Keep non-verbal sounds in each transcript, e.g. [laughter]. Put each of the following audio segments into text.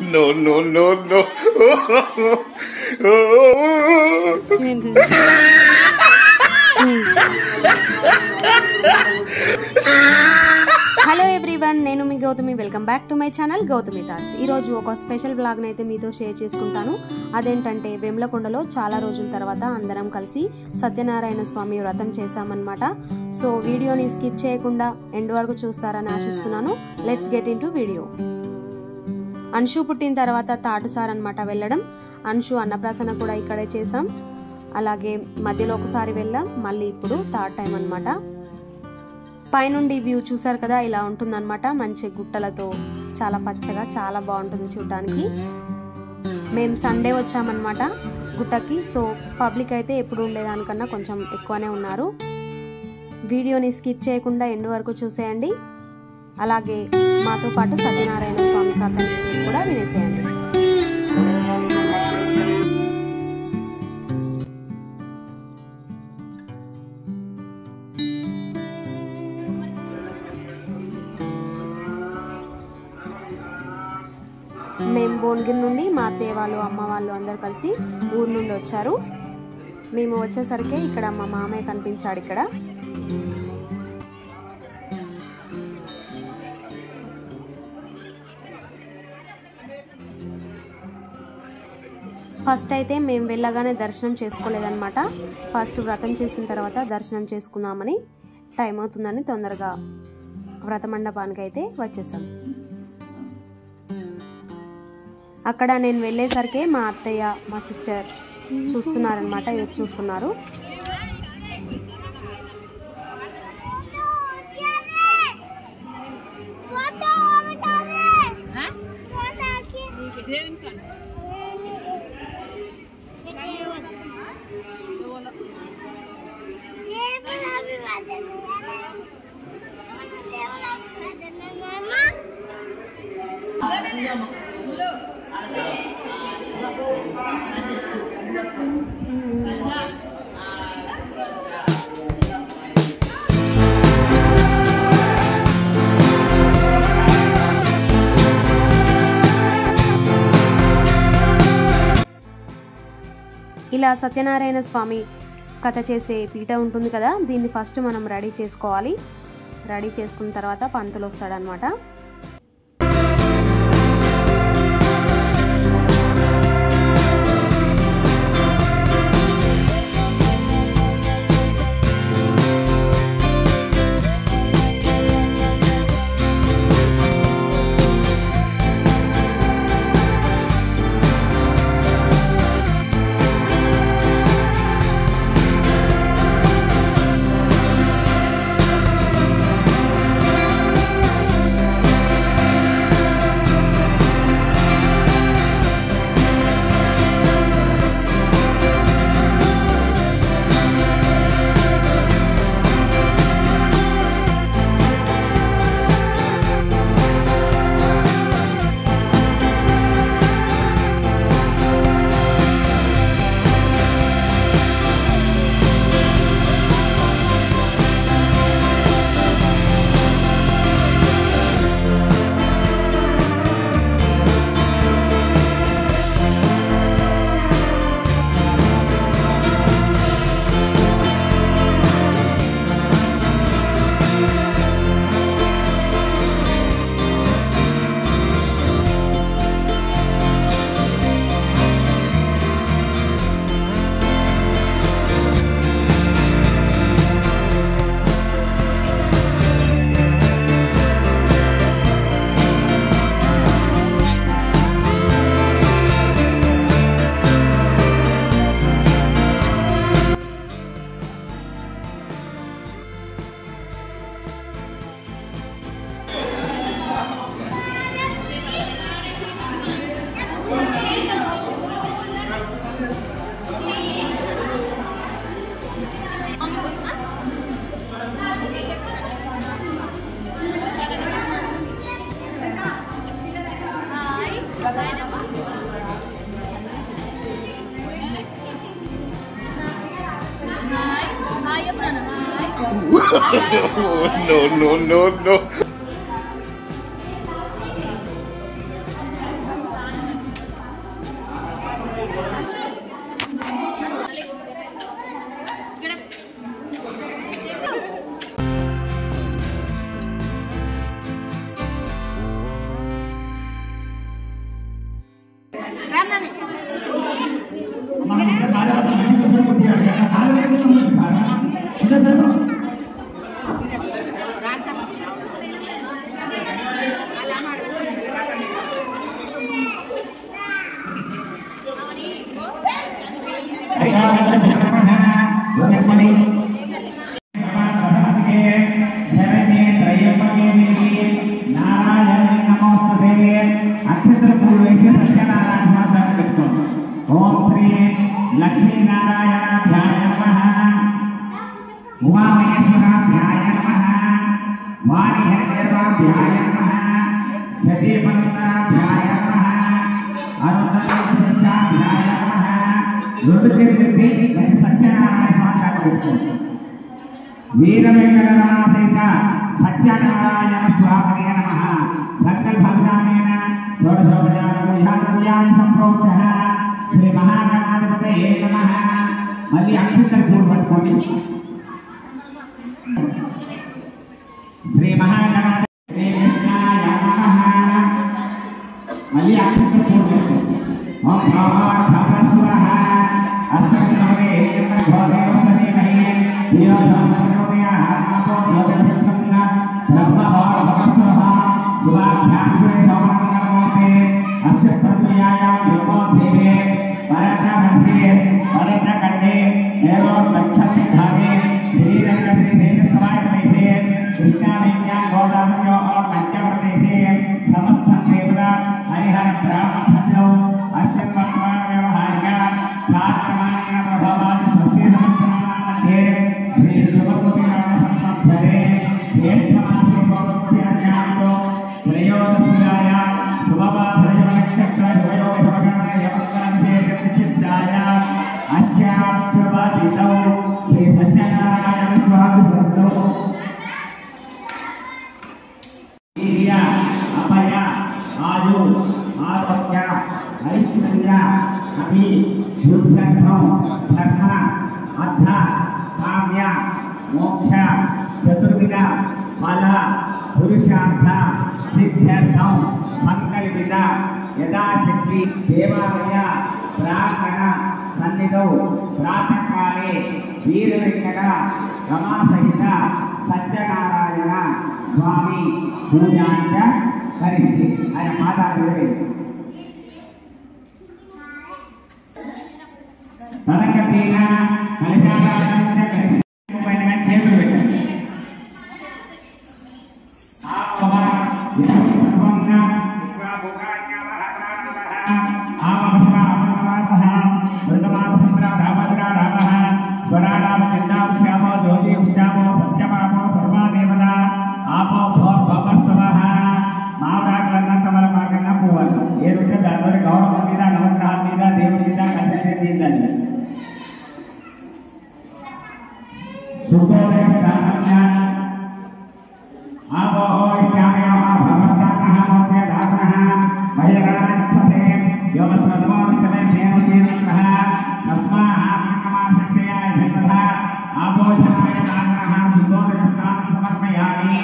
no, no, no, no. [laughs] Hello everyone నేను మీ Gautami. Welcome back to my channel Gautami thoughts ఈరోజు ఒక special బ్లాగ్ని అయితే మీతో షేర్ చేసుకుంటాను. అదేంటంటే వెమ్లకొండలో చాలా రోజుల తర్వాత అందరం కలిసి సత్యనారాయణ స్వామి వ్రతం చేశామన్నమాట. సో వీడియోని స్కిప్ చేయకుండా ఎండ్ వరకు చూస్తారని ఆశిస్తున్నాను. Let's get in video Anshu పుట్టిన తర్వాత తాటుసార్ అనమాట వెళ్ళడం. అన్షు అన్నప్రాసన కూడా ఇక్కడే చేసాం అలాగే మధ్యలో ఒకసారి వెళ్ళాం. మళ్ళీ ఇప్పుడు థర్డ్ టైం అనమాట పైనుండి వ్యూ చూసారు కదా ఇలా ఉంటుందన్నమాట. మంచి గుట్టలతో చాలా పచ్చగా చాలా బాగుంటుంది చూడటానికి మేము సండే వచ్చామన్నమాట గుట్టకి. సో పబ్లిక్ అయితే ఎప్పుడు ఉండేదానికన్నా కొంచెం ఎక్కువనే ఉన్నారు. వీడియోని స్కిప్ చేయకుండా ఎండు వరకు చూసేయండి. అలాగే మాతో పాటు సత్యనారాయణ స్వామి కథని కూడా వినేసేయండి. దగ్గర నుండి మా అత్తయ్య వాళ్ళు అమ్మ వాళ్ళు అందరు కలిసి ఊరు నుండి వచ్చారు. మేము వచ్చేసరికి ఇక్కడ మా మామయ్య కనిపించాడు ఇక్కడ. ఫస్ట్ అయితే మేము వెళ్ళగానే దర్శనం చేసుకోలేదన్నమాట. ఫస్ట్ వ్రతం చేసిన తర్వాత దర్శనం చేసుకుందామని టైం అవుతుందని తొందరగా వ్రత మండపానికి అయితే వచ్చేసాం. అక్కడ నేను వెళ్ళేసరికి మా అత్తయ్య మా సిస్టర్ చూస్తున్నారనమాట ఎదురు చూస్తున్నారు. ఇలా సత్యనారాయణ స్వామి కథ చేసే పీట ఉంటుంది కదా దీన్ని ఫస్ట్ మనం రెడీ చేసుకోవాలి. రెడీ చేసుకున్న తర్వాత పంతులు వస్తాడనమాట [laughs] no, no, no, no. Shri लक्ष्मीनारायणाभ्याय नमः उमामहेश्वराभ्याय नमः वाणिहरिदेवाभ्याय नमः सतीपन्नाभ्याय नमः अरुणशिष्टाभ्याय नमः रुद्रतीर्थि सत्यनारायण स्वामी वीरवेङ्कटरमणा सहित सत्यनारायण स्वामिने नमः सङ्कल्पज्ञानेन षोडशोपचारमुल्यानि सम्प्रोक्षः ये नमः मल्ली अक्षु कर्पूर भट कोटि श्री महागणाध श्री कृष्णाय नमः मल्ली अक्षु कर्पूर भट कोटि ओम भव भव स्वः असंगमे भवे सदे महे यो धम सर्वया आत्मो भवति संगम ब्रह्म भव भव स्वः गुवा ध्यान para acá, Martínez. మోక్ష చతుర్విధ ఫల పురుషార్థ సిద్ధ్యర్థం సంకల్పిత యథాశక్తి దేవాలయ ప్రార్థన సన్నిధౌ ప్రాతకాలే వీరవెంకట రమాసహిత సత్యనారాయణ స్వామి పూజాంచ కరిష్టి ఆయన మాట్లాడలేదు తనకతీన కలిశారాధన కరిష్టి నవగ్రహాల మీద దేవుడి మీద కష్టం తీద్దండి శుభోదయ స్థానంగా ఆవోహో ఇష్టామయామ భవస్థానః మోక్షే దాతనః మయగణాక్షసే యోగస్వద్మోక్షమే సేనశీలకః తస్మాః మంగమాశక్తయా ధన్యః ఆపోజనాయ దాతనః శుద్ధోదయ స్థానం సమర్పయామి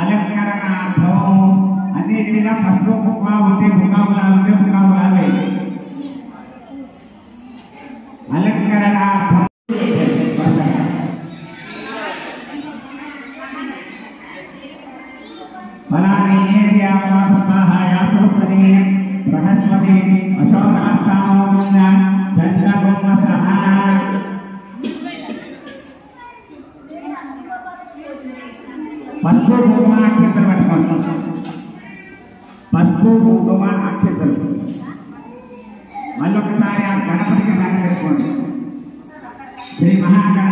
అలంకరణార్థం అన్నిటిగా పసుపు కుంకుమ ఉంటే బుకాములాలు ఉంటే బుకాములాలు మళ్ళొకసారి ఆ గణపతికి దాన్ని పెట్టుకోండి శ్రీ మహాగణ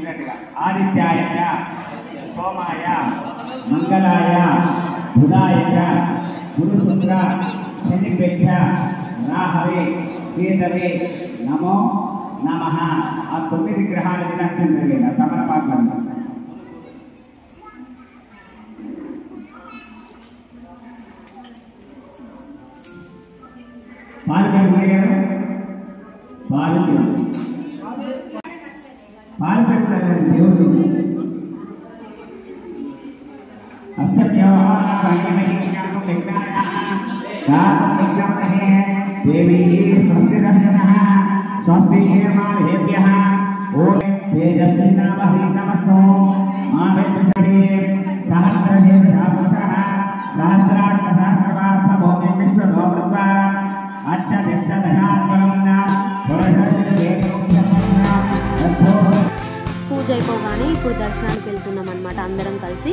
చెప్పినట్టుగా ఆదిత్యాయ సోమాయ మంగళాయ బుధాయ గురుశుక్ర శనిపెచ్చ రాహవే కేతవే నమో నమ ఆ తొమ్మిది గ్రహాల దినాంకం జరిగిన తమలపాకులను పాలు పెరుగుతాయి కదా పాలు పెరుగు. పాలు పెడతారు దేవుడు దేవీ స్వస్తి దర్శన స్వస్తి హేమాభ్య ఓం तेजस्विनामहृतमस्तु आवेशे ఇప్పుడు దర్శనానికి వెళ్తున్నాం అనమాట అందరం కలిసి.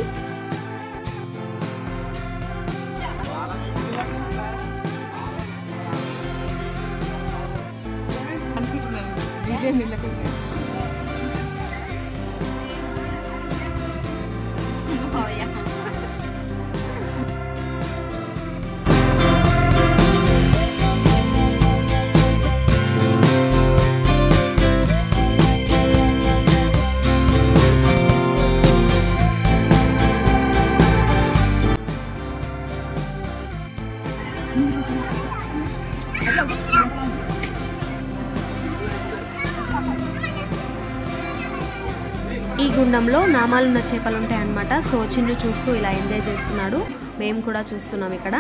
ఈ గుండంలో నామాలున్న చేపలు ఉంటాయి అన్నమాట. సో చిన్ను చూస్తూ ఇలా ఎంజాయ్ చేస్తున్నాడు. మేము కూడా చూస్తున్నాం ఇక్కడ.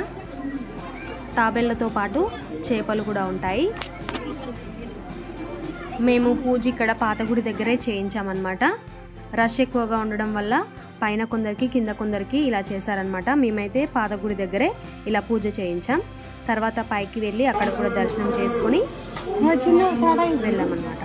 తాబేళ్ళతో పాటు చేపలు కూడా ఉంటాయి. మేము పూజ ఇక్కడ పాతగుడి దగ్గరే చేయించామన్నమాట. రష్ ఎక్కువగా ఉండడం వల్ల పైన కొందరికి కింద కొందరికి ఇలా చేశారనమాట మేమైతే పాతగుడి దగ్గరే ఇలా పూజ చేయించాం. తర్వాత పైకి వెళ్ళి అక్కడ కూడా దర్శనం చేసుకొని వెళ్ళామన్నమాట.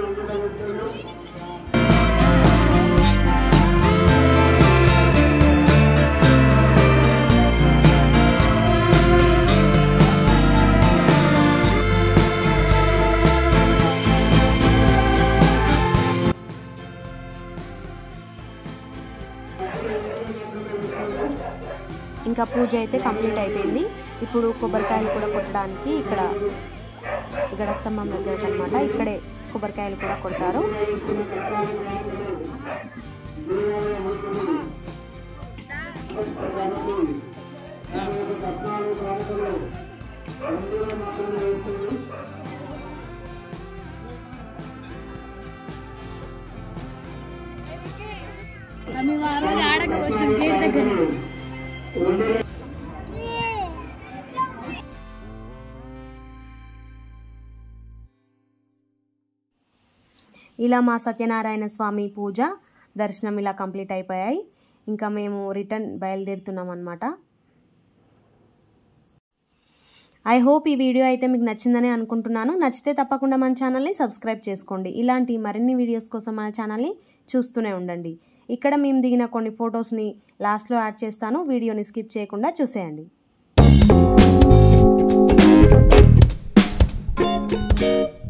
ఇంకా పూజ అయితే కంప్లీట్ అయిపోయింది. ఇప్పుడు కొబ్బరికాయలు కూడా కొట్టడానికి ఇక్కడ గడ స్తంభం దగ్గర అనమాట ఇక్కడే కొబ్బరికాయలు కూడా కొడతారు. ఇలా మా సత్యనారాయణ స్వామి పూజ దర్శనం ఇలా కంప్లీట్ అయిపోయాయి. ఇంకా మేము రిటర్న్ బయలుదేరుతున్నాం అనమాట ఐ హోప్ ఈ వీడియో అయితే మీకు నచ్చిందని అనుకుంటున్నాను. నచ్చితే తప్పకుండా మన ఛానల్ని సబ్స్క్రైబ్ చేసుకోండి. ఇలాంటి మరిన్ని వీడియోస్ కోసం మన ఛానల్ని చూస్తూనే ఉండండి. ఇక్కడ మేము దిగిన కొన్ని ఫొటోస్ని లాస్ట్లో యాడ్ చేస్తాను. వీడియోని స్కిప్ చేయకుండా చూసేయండి. Thank